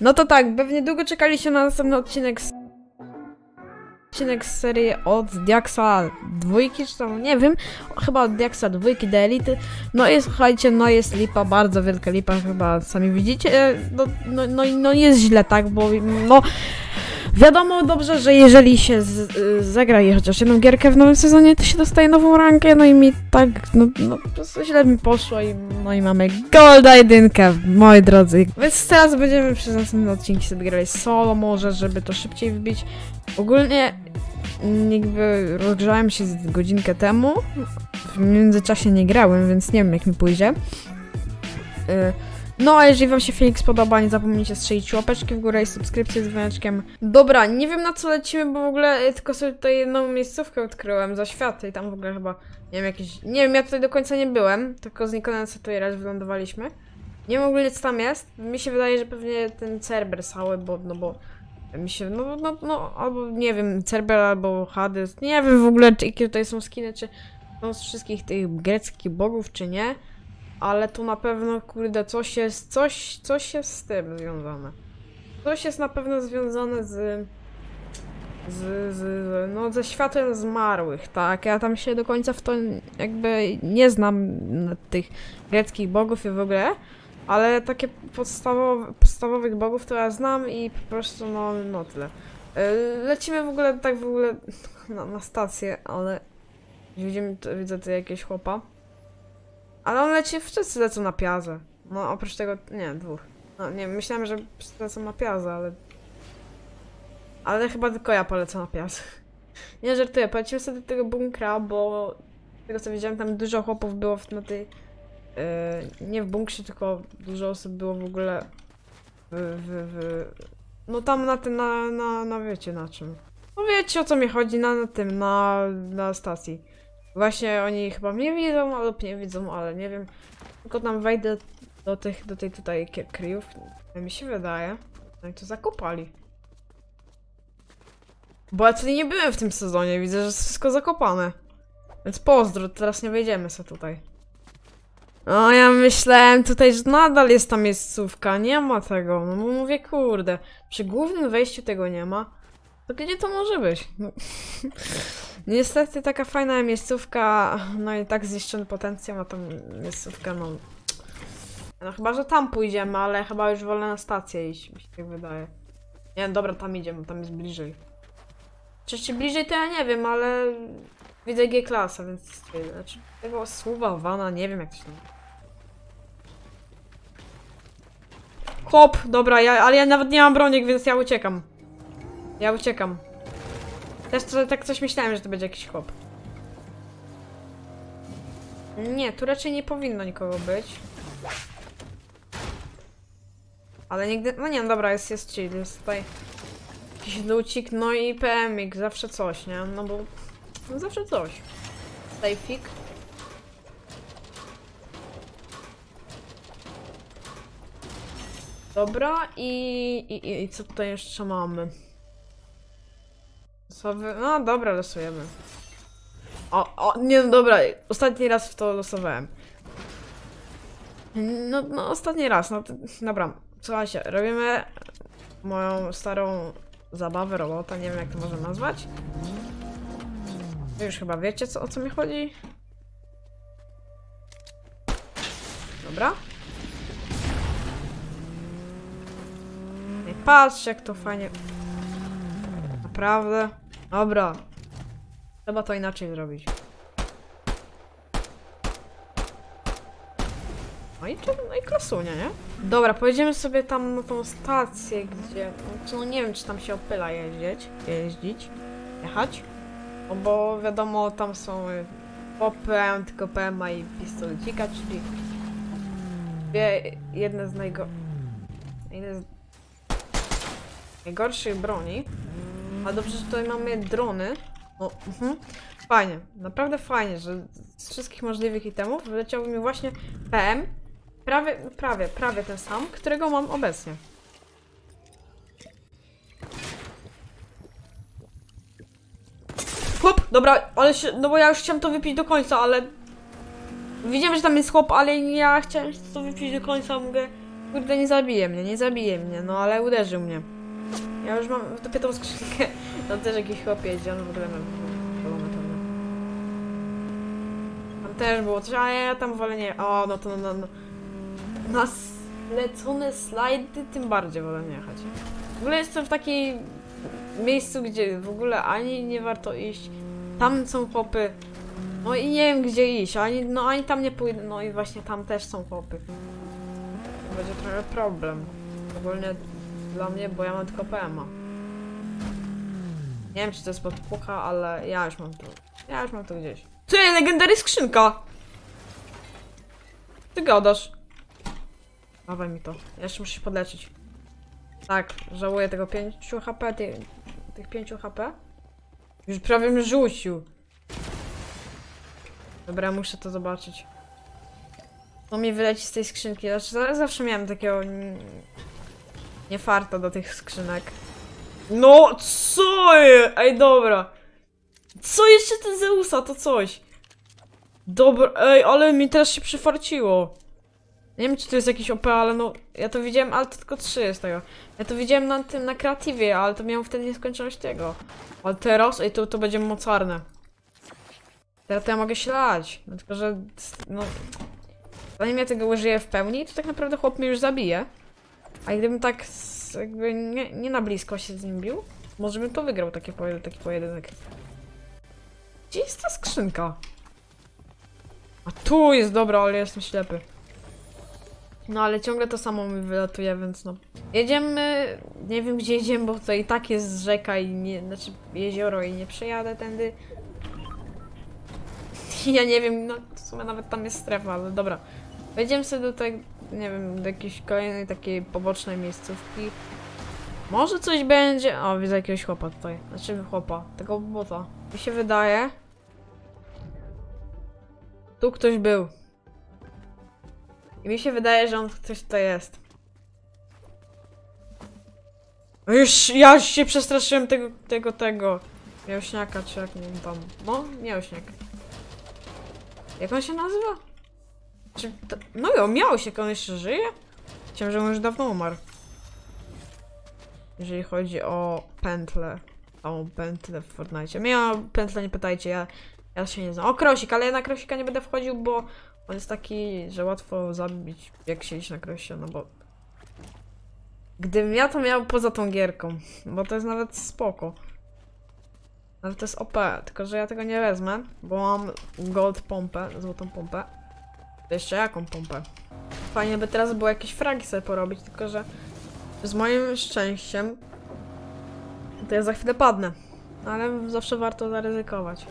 No to tak, pewnie długo czekaliście na następny odcinek z... Odcinek z serii od Diaxa dwójki, czy tam, nie wiem, chyba od Diaxa dwójki do Elity. No i słuchajcie, no jest lipa, bardzo wielka lipa, chyba sami widzicie. No, no, no, no jest źle, tak, bo no... Wiadomo dobrze, że jeżeli się z, y, zagra chociaż jedną gierkę w nowym sezonie, to się dostaje nową rankę, no i mi tak, no, no po prostu źle mi poszło i no i mamy Golda jedynkę, moi drodzy. Więc teraz będziemy przez następne odcinki sobie grali solo może, żeby to szybciej wbić. Ogólnie jakby rozgrzałem się godzinkę temu, w międzyczasie nie grałem, więc nie wiem jak mi pójdzie. Y, no, a jeżeli wam się filmik spodoba, nie zapomnijcie strzelić łapeczki w górę i subskrypcję z dzwoneczkiem. Dobra, nie wiem na co lecimy, bo w ogóle e, tylko sobie tutaj jedną miejscówkę odkryłem za światy i tam w ogóle chyba, nie wiem, jakieś... Nie wiem, ja tutaj do końca nie byłem, tylko z Nikonem sobie tutaj raz wylądowaliśmy. Nie wiem w ogóle co tam jest. Mi się wydaje, że pewnie ten Cerber cały, bo, no bo... Mi się, no, no, no, albo nie wiem, Cerber albo Hades, nie wiem w ogóle, czy, jakie tutaj są skiny, czy są z wszystkich tych greckich bogów, czy nie. Ale tu na pewno, kurde, coś jest, coś, coś jest z tym związane. Coś jest na pewno związane z, z, z, no, ze światem zmarłych, tak? Ja tam się do końca w to jakby nie znam tych greckich bogów i w ogóle, ale takie podstawowe, podstawowych bogów to ja znam i po prostu, no, no tyle. Y, lecimy w ogóle, tak w ogóle na, na stację, ale widzimy, widzę tu jakieś chłopa. Ale on leci, wszyscy lecą na piazę. No oprócz tego, nie, dwóch. No nie, myślałem, że wszyscy lecą na piazę, ale... Ale chyba tylko ja polecę na piazę. Nie żartuję, polecimy sobie do tego bunkra, bo... Z tego co widziałem, tam dużo chłopów było w, na tej... Yy, nie w bunkrze, tylko dużo osób było w ogóle... W, w, w... No tam na tym, na, na, na wiecie na czym. No wiecie o co mi chodzi, na, na tym, na, na stacji. Właśnie oni chyba mnie widzą, lub nie widzą, ale nie wiem. Tylko tam wejdę do tych, do tej tutaj kryjów. Mi się wydaje. No i to zakopali. Bo ja tutaj nie byłem w tym sezonie, widzę, że jest wszystko zakopane. Więc pozdro, teraz nie wejdziemy sobie tutaj. O, ja myślałem tutaj, że nadal jest ta miejscówka, nie ma tego. No mówię, kurde, przy głównym wejściu tego nie ma. To gdzie to może być? No. Niestety taka fajna miejscówka, no i tak zniszczony potencjał, a tam miejscówka, no... No chyba, że tam pójdziemy, ale chyba już wolę na stację iść, mi się tak wydaje. Nie, dobra, tam idziemy, tam jest bliżej. Czy, czy bliżej to ja nie wiem, ale widzę G-klasa, więc znaczy tego słowa wana, nie wiem jak się Hop, dobra, ja, ale ja nawet nie mam broniek, więc ja uciekam. Ja uciekam. Też tak coś myślałem, że to będzie jakiś chłop. Nie, tu raczej nie powinno nikogo być. Ale nigdy... No nie, no dobra, jest, jest chill, jest tutaj jakiś lucik, no i PMX, zawsze coś, nie? No bo... No zawsze coś. Sejfik. Dobra, i, i, i co tutaj jeszcze mamy? Losowy... No dobra, losujemy. O, o, nie no dobra, ostatni raz w to losowałem. No, no ostatni raz, no dobra. Słuchajcie, robimy moją starą zabawę robota, nie wiem jak to można nazwać. Wy już chyba wiecie co, o co mi chodzi. Dobra. I patrzcie jak to fajnie... Naprawdę. Dobra. Trzeba to inaczej zrobić. No i, no i klasunia, nie? Dobra, pojedziemy sobie tam na tą stację, gdzie... No nie wiem, czy tam się opyla jeździć, jeździć, jechać. No bo wiadomo, tam są popem, tylko PMA i pistolecika, czyli dwie, jedne z najgo... Jedne z najgorszych broni. A dobrze, że tutaj mamy drony. O, mhm. Fajnie, naprawdę fajnie, że z wszystkich możliwych itemów wyleciał mi właśnie PM. Prawie, prawie, prawie ten sam, którego mam obecnie. Chłop, dobra, ale się, no bo ja już chciałem to wypić do końca, ale... Widziałem, że tam jest chłop, ale ja chciałem to wypić do końca, mogę Kurde, nie zabije mnie, nie zabije mnie, no ale uderzył mnie. Ja już mam w dupie tą skrzynkę. Tam też jakiś chłop jeździ, on w ogóle pewnie. Tam też było coś, ale ja tam wolę nie... O, no to no, no, no. Na zlecone slajdy tym bardziej wolę nie jechać. W ogóle jestem w takiej miejscu, gdzie w ogóle ani nie warto iść. Tam są chłopy. No i nie wiem gdzie iść, ani, no ani tam nie pójdę, no i właśnie tam też są. To będzie trochę problem. Ogólnie dla mnie, bo ja mam tylko PMA. Nie wiem czy to jest podpucha, ale ja już mam to. Ja już mam to gdzieś. Ty, legendary skrzynka! Ty gadasz. Dawaj mi to. Ja jeszcze muszę się podleczyć. Tak, żałuję tego 5 HP, ty, tych 5 HP. Już prawie mnie rzucił. Dobra, muszę to zobaczyć. To mi wyleci z tej skrzynki. Znaczy, za- zawsze miałem takiego... Nie farta do tych skrzynek. No, co? Ej, dobra. Co jeszcze ten Zeusa, to coś. Dobra, ej, ale mi teraz się przyfarciło. Nie wiem, czy to jest jakiś OP, ale no, ja to widziałem, ale to tylko 3 jest tego. Ja to widziałem na tym, na kreatywie, ale to miałem wtedy nieskończoność tego. Ale teraz, ej, to, to będzie mocarne. Teraz to ja mogę się lać, no, tylko że, no, zanim ja tego użyję w pełni, to tak naprawdę chłop mnie już zabije. A gdybym tak, jakby nie, nie na blisko się z nim bił, może bym to wygrał, taki, taki pojedynek. Gdzie jest ta skrzynka? A tu jest, dobra, ale jestem ślepy. No ale ciągle to samo mi wylatuje, więc no. Jedziemy, nie wiem gdzie jedziemy, bo to i tak jest rzeka i nie, znaczy jezioro i nie przejadę tędy. Ja nie wiem, no w sumie nawet tam jest strefa, ale dobra. Wejdziemy sobie do tej, nie wiem, do jakiejś kolejnej takiej pobocznej miejscówki. Może coś będzie. O, widzę jakiegoś chłopa tutaj. Znaczy chłopa, tego bota. Mi się wydaje. Tu ktoś był. I mi się wydaje, że on ktoś tutaj jest. No Już, ja się przestraszyłem tego, tego, tego. Miałśniaka, czy jak nie wiem tam. No, miałśniak. Jak on się nazywa? Czy to... No jo, miałśniak, on jeszcze żyje? Chciałem, że on już dawno umarł. Jeżeli chodzi o pętlę. O pętlę w Fortnite. Mnie o pętlę nie pytajcie, ja, ja się nie znam. O krosik, ale ja na krosika nie będę wchodził, bo on jest taki, że łatwo zabić, jak siedzieć na krosie, no bo... Gdybym ja to miał poza tą gierką, bo to jest nawet spoko. Ale to jest OP, tylko że ja tego nie wezmę, bo mam gold pompę, złotą pompę. Jeszcze jaką pompę? Fajnie by teraz było jakieś fragi sobie porobić, tylko że z moim szczęściem to ja za chwilę padnę. Ale zawsze warto zaryzykować.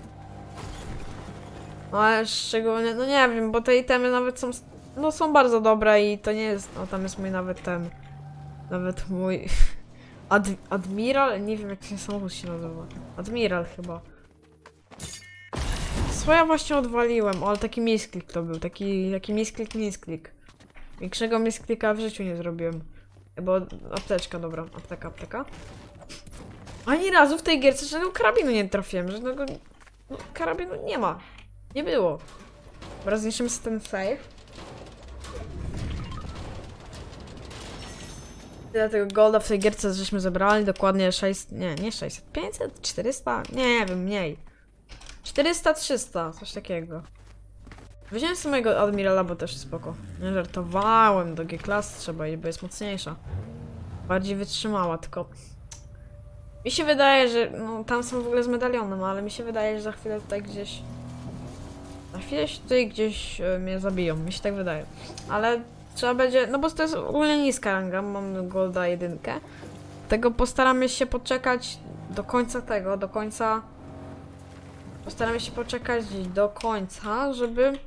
No ale szczególnie, no nie wiem, bo te itemy nawet są, no są bardzo dobre i to nie jest, no tam jest mój nawet ten, nawet mój Ad, Admiral, nie wiem jak ten samochód się nazywa, Admiral chyba. Swoja właśnie odwaliłem, o, ale taki misklik to był, taki, taki misklik, misklik. Większego misklika w życiu nie zrobiłem. Bo apteczka, dobra, apteka, apteka. Ani razu w tej gierce żadnego karabinu nie trafiłem, żadnego no, karabinu nie ma. Nie było. Dobra, zniszczymy ten save. Tyle tego golda w tej gierce żeśmy zebrali, dokładnie 600, nie, nie 600, 500, 400, nie wiem, mniej. 400, 300, coś takiego. Wziąłem sobie mojego admirala, bo też spoko. Nie żartowałem, do G-klas trzeba iść, bo jest mocniejsza. Bardziej wytrzymała, tylko... Mi się wydaje, że... No, tam są w ogóle z medalionem, ale mi się wydaje, że za chwilę tutaj gdzieś... Za chwilę się tutaj gdzieś e, mnie zabiją, mi się tak wydaje. Ale trzeba będzie... No bo to jest ogólnie niska ranga, mam golda jedynkę. Tego postaramy się poczekać do końca tego, do końca... Postaramy się poczekać do końca, żeby...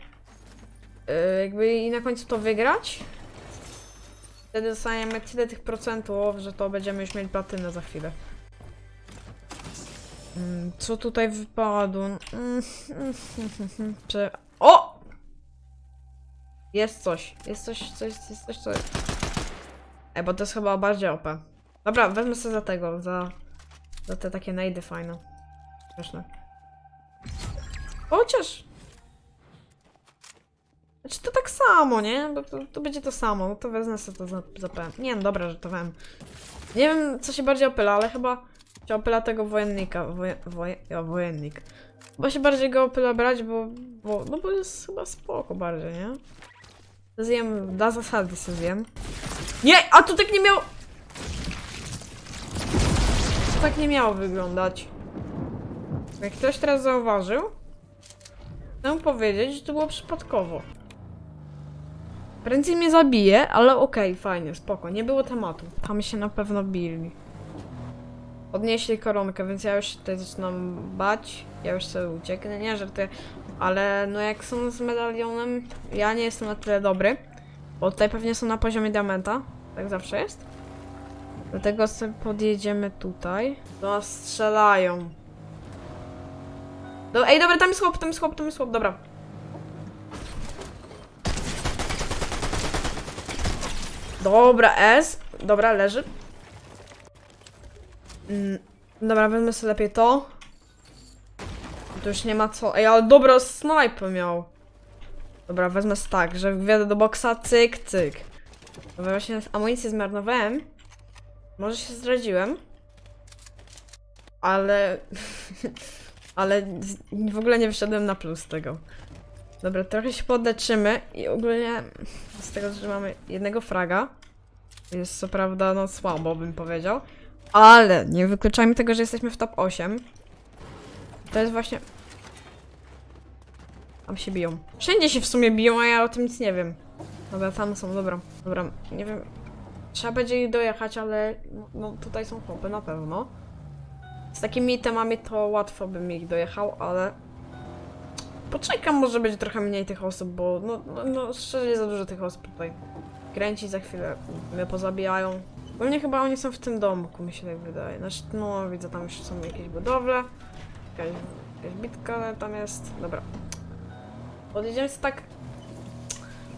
e, jakby i na końcu to wygrać. Wtedy dostaniemy tyle tych procentów, że to będziemy już mieli platynę za chwilę. Mm, Co tutaj wypadło? Mm, Prze... O! Jest coś. Jest coś, coś, jest coś, coś. Ej, bo to jest chyba bardziej OP. Dobra, wezmę sobie za tego, za... Za te takie najdy fajne. Śmieszne. Chociaż... Znaczy to tak samo, nie? Bo to, to będzie to samo, no to wezmę sobie to za, za PM. Nie no, dobra, że to wiem. Nie wiem, co się bardziej opyla, ale chyba się opyla tego wojennika. Woje, woje, wojennik. Chyba się bardziej go opyla brać, bo, bo, no bo jest chyba spoko bardziej, nie? Zjem, dla zasady sobie zjem. Nie, a to tak nie miało... To tak nie miało wyglądać. Jak ktoś teraz zauważył, chcę powiedzieć, że to było przypadkowo. Prędzej mnie zabije, ale okej, fajnie, spoko, nie było tematu. Tam się na pewno bili. Odnieśli koronkę, więc ja już się tutaj zaczynam bać. Ja już sobie ucieknę, nie żartuję. Ale no jak są z medalionem, ja nie jestem na tyle dobry. Bo tutaj pewnie są na poziomie diamenta. Tak zawsze jest. Dlatego sobie podjedziemy tutaj. Do nas strzelają. Do, ej, dobra, tam jest chłop, tam jest chłop, tam jest chłop, dobra. Dobra, S. Dobra, leży. Mm, dobra, wezmę sobie lepiej to. Tu już nie ma co. Ej, ale dobra, sniper miał. Dobra, wezmę tak, że wjadę do boksa, cyk, cyk. Dobra, właśnie amunicję zmarnowałem. Może się zdradziłem. Ale... ale w ogóle nie wyszedłem na plus tego. Dobra, trochę się podleczymy i ogólnie z tego, że mamy jednego fraga. Jest co prawda no słabo bym powiedział. Ale nie wykluczajmy tego, że jesteśmy w top 8. To jest właśnie... Tam się biją. Wszędzie się w sumie biją, a ja o tym nic nie wiem. Dobra, tam są, dobra. Dobra, nie wiem. Trzeba będzie ich dojechać, ale no tutaj są chłopy na pewno. Takimi temami to łatwo bym ich dojechał, ale... Poczekam, może być trochę mniej tych osób, bo no, no, no szczerze za dużo tych osób tutaj kręci, za chwilę mnie pozabijają. Pewnie chyba oni są w tym domku, mi się tak wydaje. Znaczy, no widzę, tam już są jakieś budowle. Jakaś, jakaś bitka tam jest. Dobra. Podjedziemy sobie tak...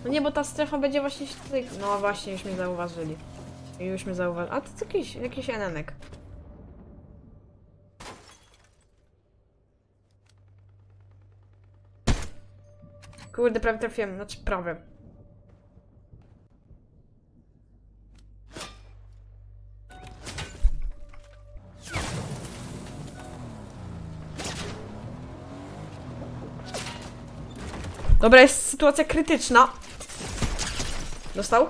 No nie, bo ta strefa będzie właśnie tutaj... No właśnie, już mnie zauważyli. Już mnie zauważyli. A to jest jakiś, jakiś enenek. Kurde, prawie trafiłem. Znaczy, prawie. Dobra, jest sytuacja krytyczna. Dostał?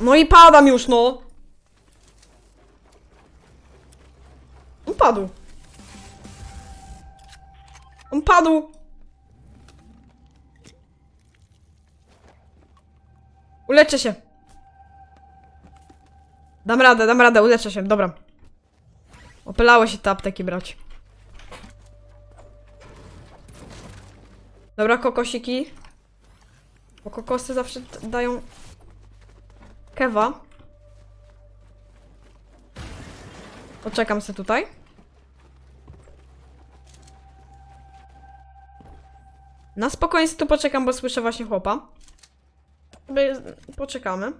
No i padam już, no! Padł. On padł! Uleczę się. Dam radę, dam radę, uleczę się, dobra. Opylało się te apteki brać. Dobra, kokosiki. Bo kokosy zawsze dają kewa. Poczekam sobie tutaj. Na spokojnie tu poczekam, bo słyszę właśnie chłopa. Poczekamy.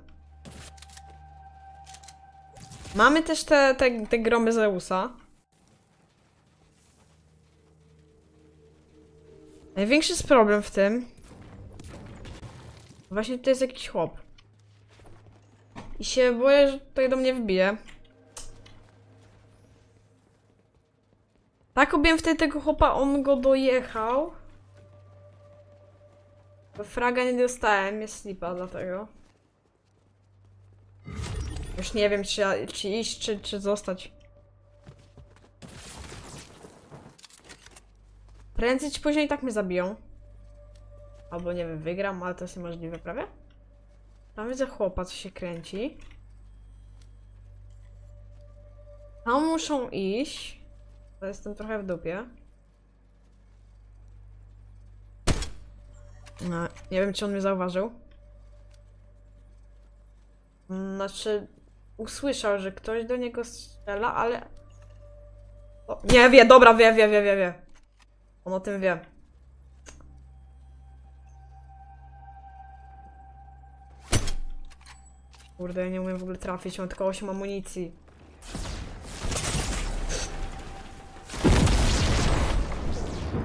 Mamy też te, te, te gromy Zeusa. Największy jest problem w tym. Właśnie to jest jakiś chłop. I się boję, że tutaj do mnie wbije. Tak ubiłem wtedy tego chłopa, on go dojechał. Fraga nie dostałem, jest slipa dlatego. Już nie wiem, czy, czy iść, czy, czy zostać. Prędzej czy później tak mnie zabiją. Albo nie wiem, wygram, ale to jest niemożliwe, prawie? Tam widzę chłopa, co się kręci. Tam muszą iść. To jestem trochę w dupie. No, nie wiem, czy on mnie zauważył. Znaczy, usłyszał, że ktoś do niego strzela, ale... O, nie, wie, dobra, wie, wie, wie, wie, wie. On o tym wie. Kurde, ja nie umiem w ogóle trafić, mam tylko 8 amunicji.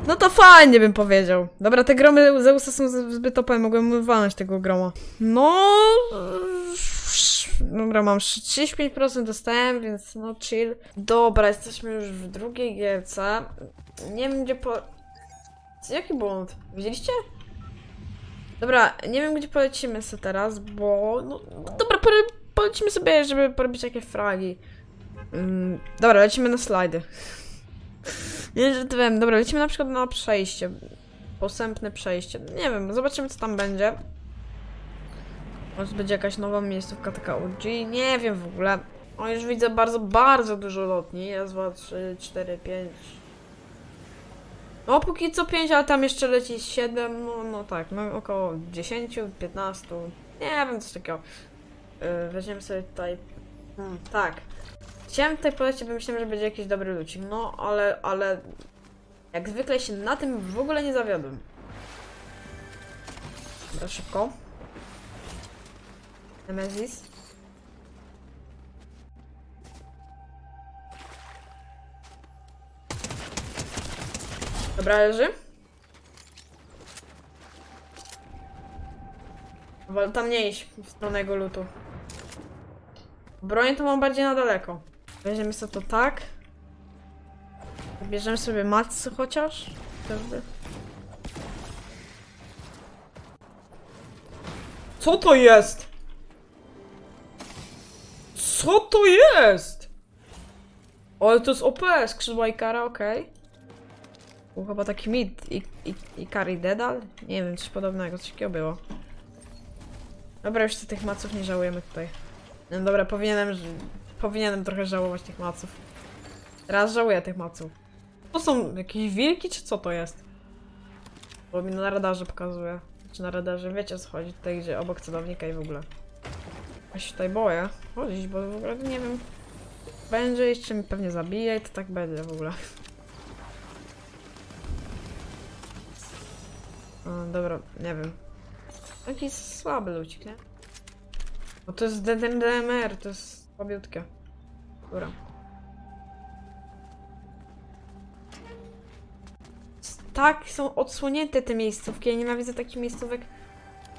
No to fajnie bym powiedział. Dobra, te gromy Zeusa są zbyt OP, mogłem wywalnąć tego groma. No... Dobra, mam 35% dostałem, więc no chill. Dobra, jesteśmy już w drugiej gierce. Nie wiem gdzie po... Jaki błąd? Widzieliście? Dobra, nie wiem gdzie polecimy sobie teraz, bo... No, dobra, pole polecimy sobie, żeby porobić jakieś fragi. Mm, dobra, lecimy na slajdy. Nie, że wiem. Dobra, lecimy na przykład na przejście. Posępne przejście. Nie wiem, zobaczymy co tam będzie. Może będzie jakaś nowa miejscówka taka OG. Nie wiem w ogóle. O, już widzę bardzo, bardzo dużo lotni. Raz, dwa, trzy, cztery, pięć. No, póki co pięć, ale tam jeszcze leci siedem. No, no tak, no około 10, 15. Nie wiem, coś takiego. Yy, weźmiemy sobie tutaj. Hmm, tak. Chciałem tutaj polecieć, bo myślałem, że będzie jakiś dobry lucik. No, ale, ale... Jak zwykle się na tym w ogóle nie zawiodłem. Dobra, szybko. Nemesis. Dobra, leży. Tam nie iść w stronę jego lutu. Broń to mam bardziej na daleko. Weźmiemy sobie to tak. Bierzemy sobie matcy chociaż. Każdy. Co to jest? Co to jest? O, ale to jest OP, skrzydła Ikara, okej. Był chyba taki mid i, i, Ikari Dedal? Nie wiem, coś podobnego, coś takiego było. Dobra, już tych maców nie żałujemy tutaj. No dobra, powinienem, powinienem trochę żałować tych maców. Teraz żałuję tych maców. To są jakieś wilki, czy co to jest? Bo mi na radarze pokazuje. Czy na radarze, wiecie o co chodzi, tutaj gdzie obok celownika i w ogóle. Ja się tutaj boję chodzić, bo w ogóle nie wiem. Będzie jeszcze mi pewnie zabije i to tak będzie w ogóle. Dobra, nie wiem. Taki słaby lucik, nie? Bo to jest DDM DMR, to jest słabiutkie. Dobra. Tak, są odsłonięte te miejscówki. Ja nienawidzę takich miejscówek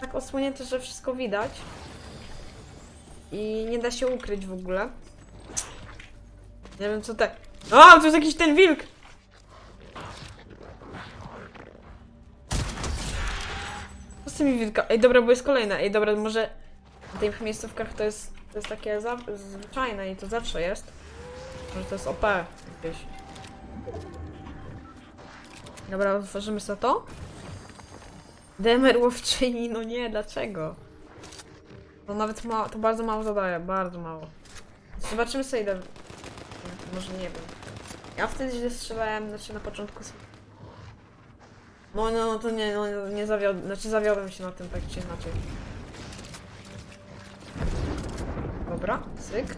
tak odsłonięte, że wszystko widać. I nie da się ukryć w ogóle. Nie wiem co te... A, to jest jakiś ten wilk! Co z tymi wilka? Ej, dobra, bo jest kolejna. Ej, dobra, może w tych miejscówkach to jest, to jest takie za, zwyczajne i to zawsze jest. Może to jest OP gdzieś. Dobra, otworzymy sobie to. Demer łowczyni, no nie, dlaczego? To nawet ma, to bardzo mało zadaje, bardzo mało. Zobaczymy sobie ile... Może nie wiem. Ja wtedy źle strzelałem, znaczy na początku... No, no, no to nie, no, nie zawiodłem, znaczy zawiodłem się na tym tak czy inaczej. Dobra, cyk.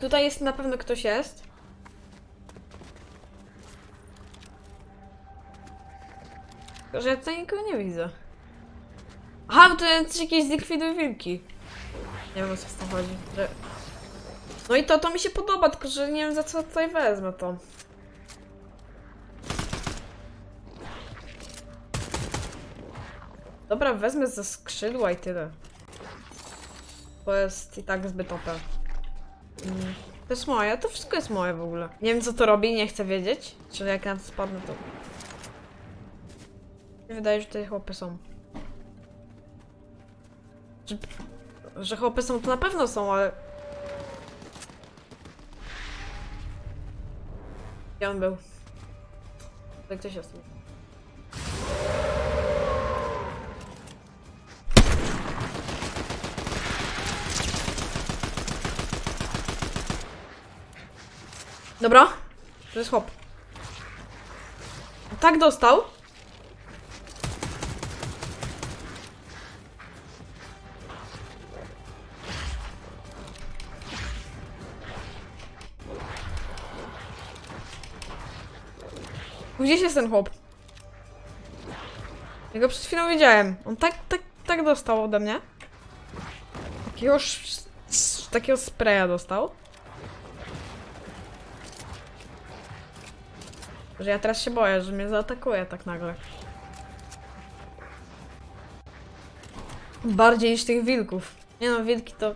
Tutaj jest na pewno ktoś jest. Tylko, że ja tutaj nikogo nie widzę. Aha, bo to jest jakieś zlikwiduj wilki. Nie wiem o co z tym chodzi. Że... No i to, to mi się podoba, tylko że nie wiem za co tutaj wezmę to. Dobra, wezmę ze skrzydła i tyle. To jest i tak zbyt OP. Mm. To jest moje, to wszystko jest moje w ogóle. Nie wiem co to robi, nie chcę wiedzieć. Czy jak na to spadnę to... Wydaje, że tutaj chłopy są. Że, że chłopy są, to na pewno są, ale... Gdzie on był? Tutaj ktoś jest. Dobra. To jest chłop. Tak dostał. Gdzieś jest ten chłop? Ja go przed chwilą widziałem. On tak, tak, tak dostał ode mnie. Sz- takiego spraya dostał. Że ja teraz się boję, że mnie zaatakuje tak nagle. Bardziej niż tych wilków. Nie no, wilki to...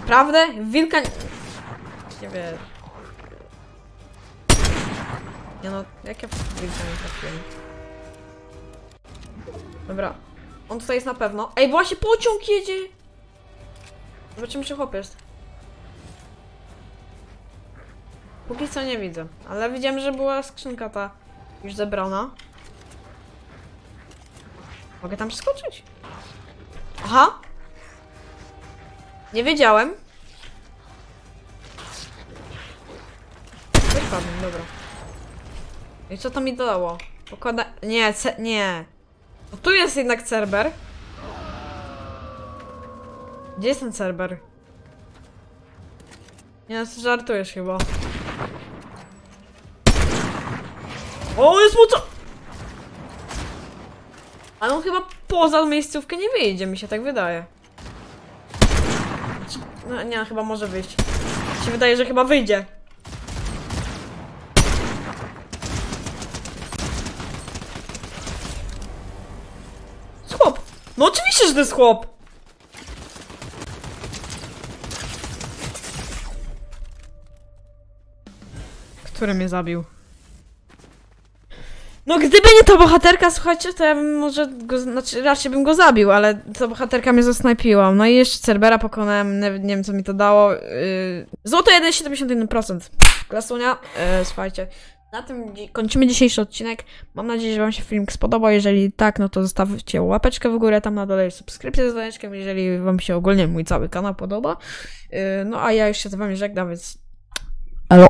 Naprawdę? Wilka... nie- wiem. Nie no, jak ja wilka nie trafiłem? Dobra. On tutaj jest na pewno. Ej, właśnie pociąg jedzie! Zobaczymy, czy chłop jest. Póki co nie widzę, ale widziałem, że była skrzynka ta już zebrana. Mogę tam przeskoczyć? Aha! Nie wiedziałem. Coś padłem, dobra. I co to mi dało? Pokłada... Nie, ce... nie. O, tu jest jednak Cerber. Gdzie jest ten Cerber? Nie, no, żartujesz chyba. O, jest mu co? Ale on chyba poza miejscówkę nie wyjdzie, mi się tak wydaje. No nie, chyba może wyjść. Mi się wydaje, że chyba wyjdzie. Chłop. No oczywiście, że to jest chłop. Który mnie zabił? No gdyby nie ta bohaterka, słuchajcie, to ja bym może go, znaczy raczej bym go zabił, ale ta bohaterka mnie zasnajpiła. No i jeszcze Cerbera pokonałem, nie, nie wiem co mi to dało. Yy, złoto 1,71%. Klasunia, yy, słuchajcie. Na tym kończymy dzisiejszy odcinek. Mam nadzieję, że wam się film spodobał. Jeżeli tak, no to zostawcie łapeczkę w górę, tam na dole jest subskrypcja z dzwoneczkiem, jeżeli wam się ogólnie mój cały kanał podoba. Yy, no a ja już się z wami żegnam, więc... Elo.